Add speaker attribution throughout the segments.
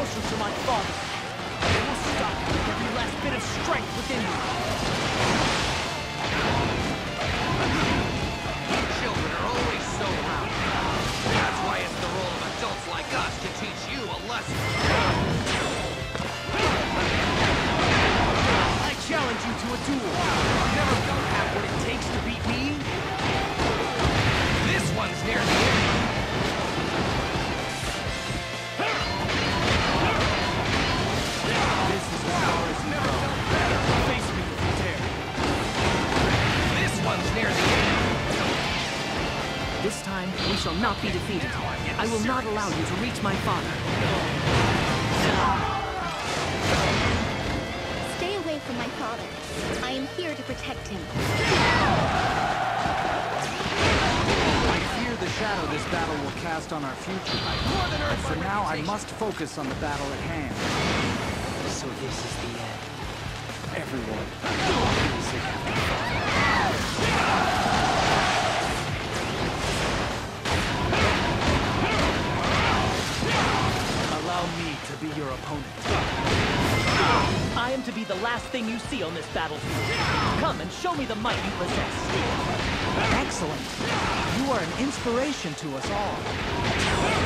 Speaker 1: closer to my father, I will stop with every last bit of strength within you.
Speaker 2: Children are always so loud. That's why it's the role of adults like us to teach you a lesson.
Speaker 1: I challenge you to a duel. Never gonna have what it takes to beat me.
Speaker 2: This one's near the end.
Speaker 3: Not be defeated. I will not allow you to reach my father.
Speaker 4: Stay away from my father. I am here to protect him.
Speaker 5: I fear the shadow this battle will cast on our future. But for now, I must focus on the battle at hand.
Speaker 1: So this is the end.
Speaker 5: Everyone, please
Speaker 1: be your opponent. I am to be the last thing you see on this battlefield. Come and show me the might you possess.
Speaker 5: Excellent. You are an inspiration to us all.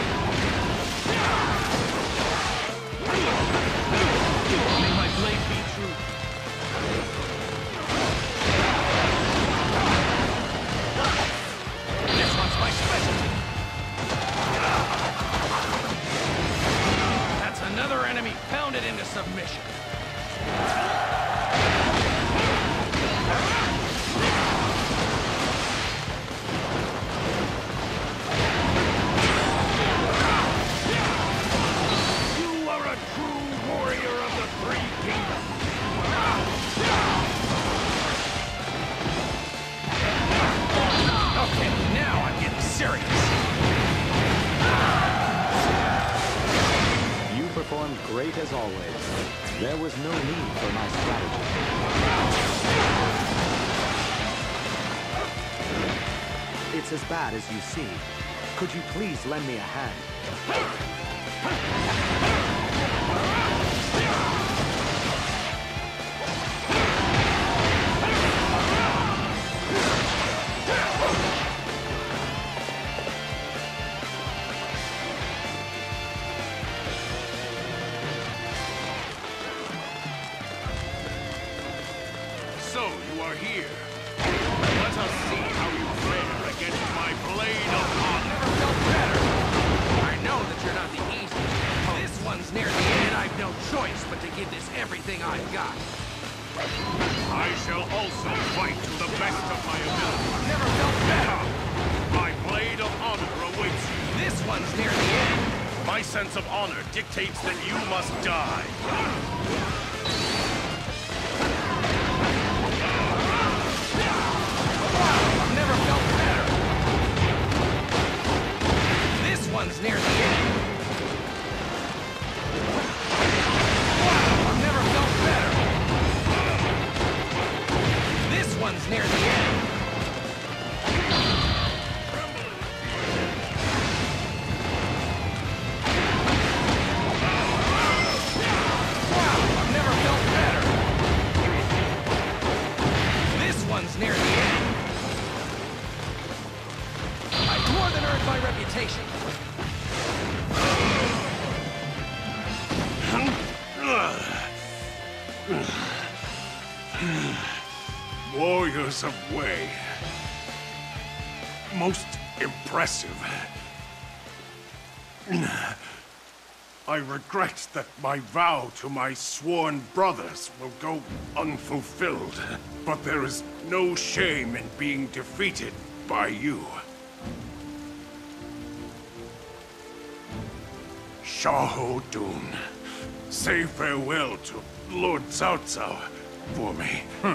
Speaker 6: Bad as you see. Could you please lend me a hand?
Speaker 2: I
Speaker 7: shall also fight to the best of my ability.
Speaker 2: Never felt better.
Speaker 7: My blade of honor awaits you.
Speaker 2: This one's near the end.
Speaker 7: My sense of honor dictates that you must die.
Speaker 2: More than earned my reputation.
Speaker 7: Warriors of Wei. Most impressive. I regret that my vow to my sworn brothers will go unfulfilled. But there is no shame in being defeated by you. Xiahou Dun, say farewell to Lord Cao Cao for me. Hmm.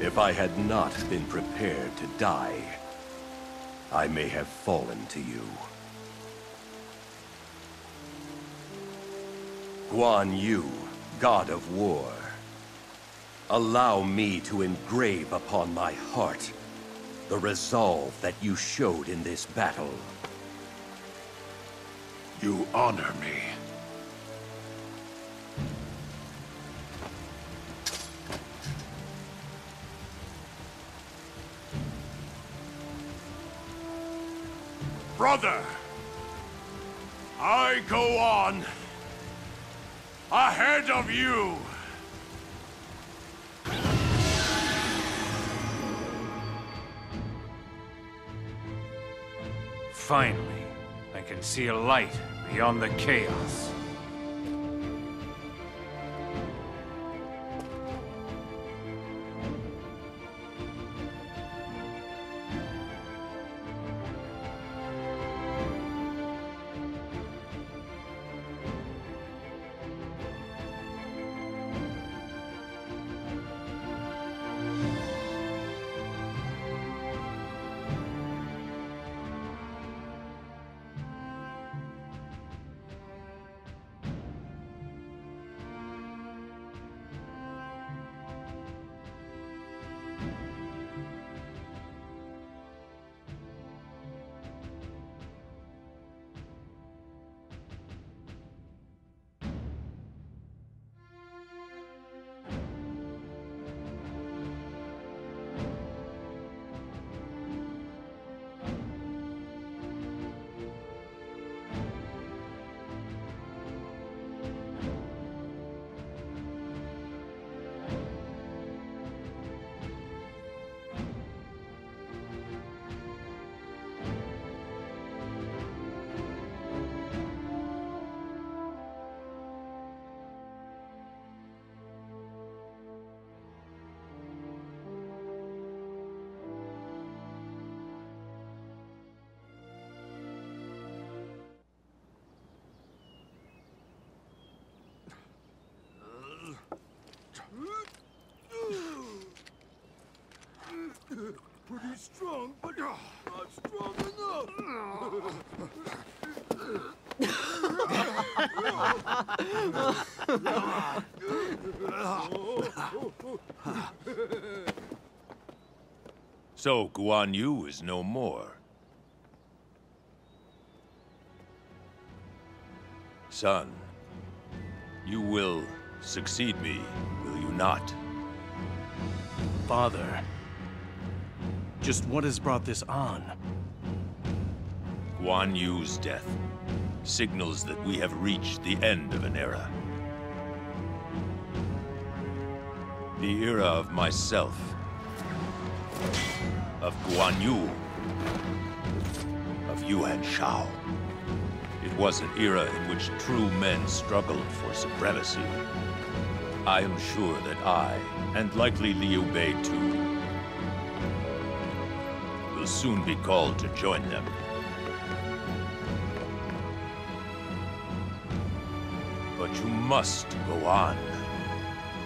Speaker 8: If I had not been prepared to die, I may have fallen to you. Guan Yu, God of War, allow me to engrave upon my heart the resolve that you showed in this battle.
Speaker 7: You honor me. Brother, I go on ahead of you.
Speaker 9: Finally, I can see a light beyond the chaos.
Speaker 7: Pretty strong, but uh, not strong enough.
Speaker 8: So Guan Yu is no more. Son, you will succeed me, will you not?
Speaker 10: Father, just what has brought this on?
Speaker 8: Guan Yu's death signals that we have reached the end of an era. The era of myself. Of Guan Yu. Of Yuan Shao. It was an era in which true men struggled for supremacy. I am sure that I, and likely Liu Bei too, soon be called to join them. But you must go on.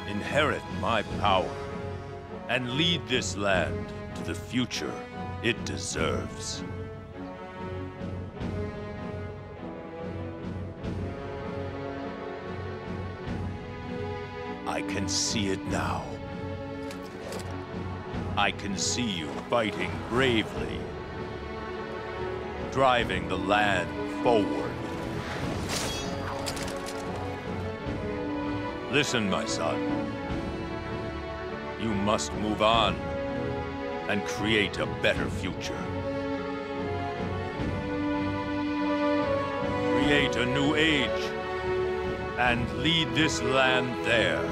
Speaker 8: Inherit my power. And lead this land to the future it deserves. I can see it now. I can see you fighting bravely, driving the land forward. Listen, my son. You must move on and create a better future. Create a new age and lead this land there.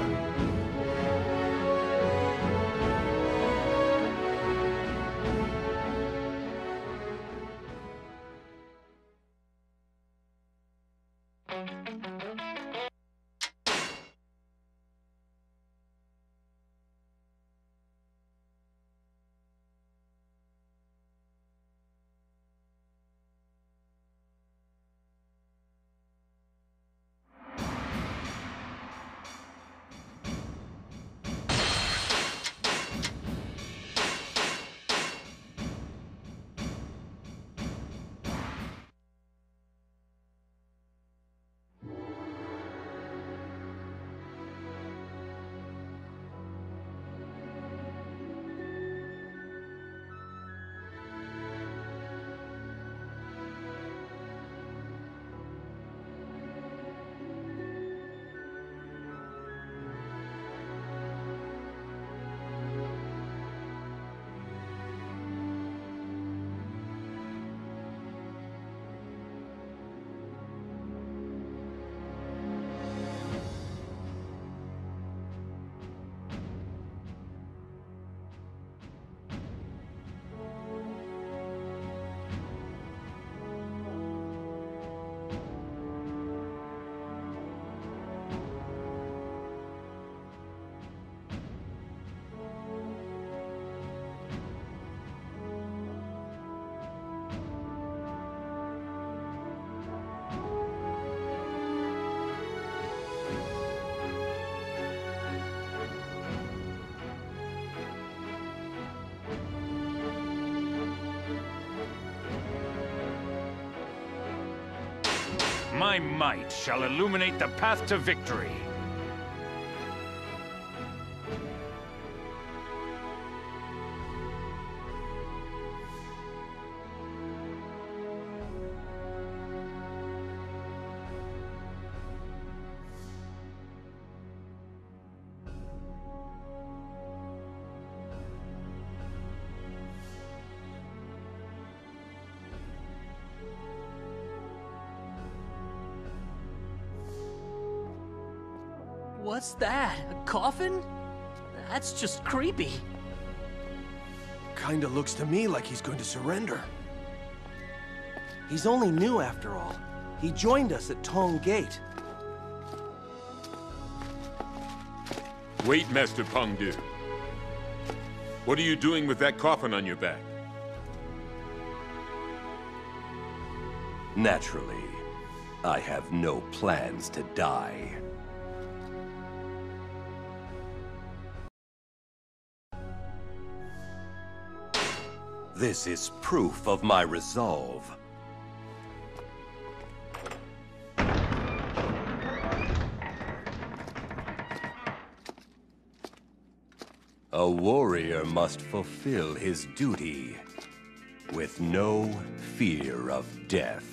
Speaker 9: my might shall illuminate the path to victory.
Speaker 1: What's that? A coffin? That's just creepy.
Speaker 11: Kinda looks to me like he's going to surrender. He's only new after all. He joined us at Tong Gate.
Speaker 12: Wait, Master Pang De. What are you doing with that coffin on your back?
Speaker 13: Naturally, I have no plans to die. This is proof of my resolve. A warrior must fulfill his duty with no fear of death.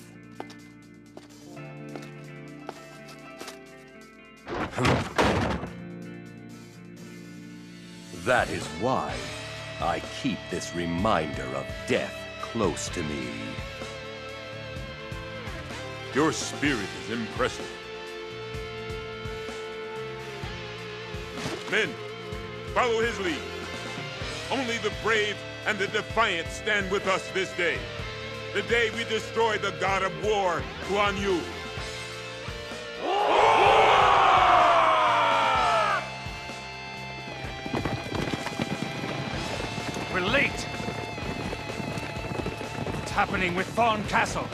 Speaker 13: that is why I keep this reminder of death close to me.
Speaker 12: Your spirit is impressive. Men, follow his lead. Only the brave and the defiant stand with us this day. The day we destroy the god of war, Guan Yu.
Speaker 9: What's happening with Fan Castle?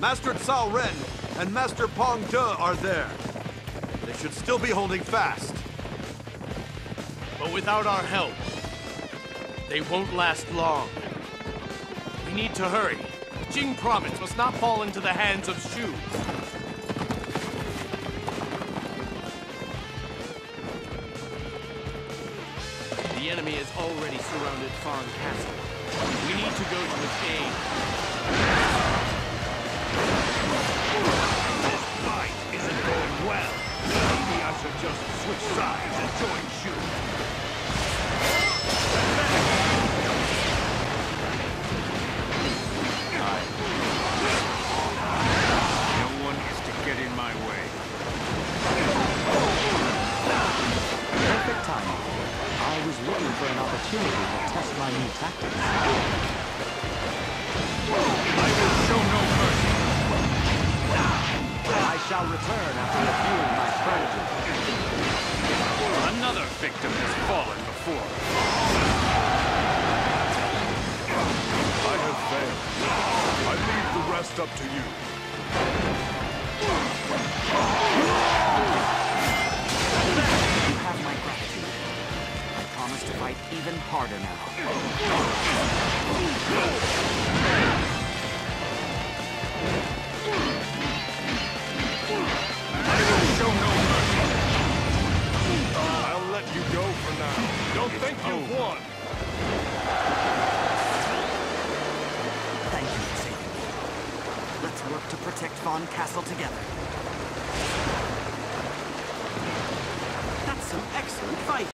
Speaker 14: Master Cao Ren and Master Pang De are there. They should still be holding fast.
Speaker 15: But without our help, they won't last long. We need to hurry. Jing province must not fall into the hands of Shu. Already surrounded Fan Castle. We need to go to its aid.
Speaker 2: This fight isn't going well. Maybe I should just switch sides and join Shu.
Speaker 9: No one is to get in my way.
Speaker 6: Perfect timing. I was looking for an opportunity to test my new tactics.
Speaker 9: I will show no mercy.
Speaker 6: I shall return after reviewing my strategy.
Speaker 9: Another victim has fallen before.
Speaker 7: I have failed. I leave the rest up to you.
Speaker 5: You have my gratitude. I promise to fight even harder now.
Speaker 9: I will show no mercy.
Speaker 7: I'll let you go for now. Don't think you've oh. won.
Speaker 5: Thank you for saving me. Let's work to protect Fan Castle together. That's some excellent fight.